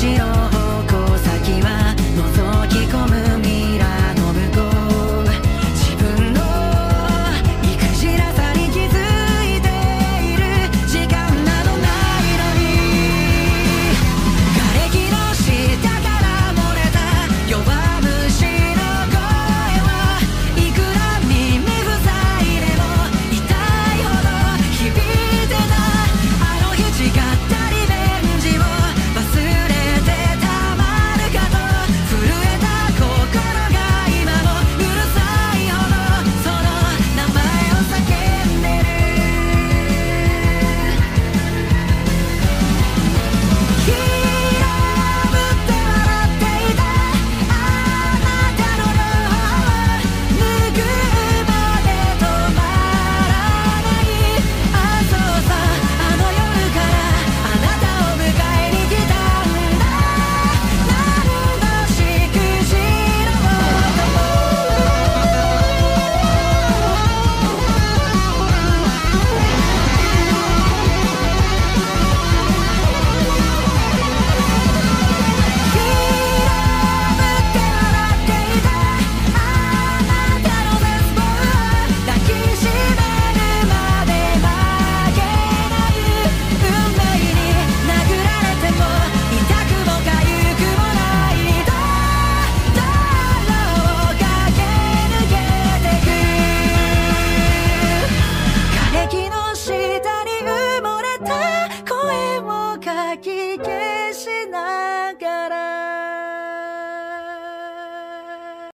de. かき消